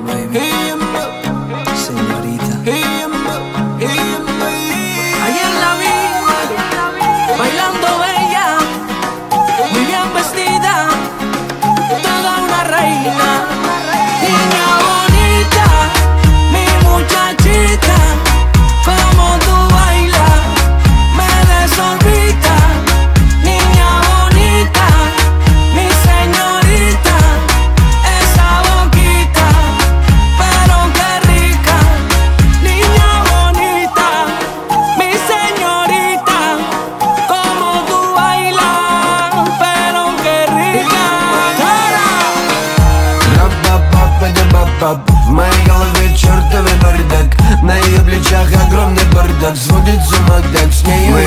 maybe. хип-хоп В моей голове чертовый бардак. На ее плечах огромный бардак. Сводит с ума так с нею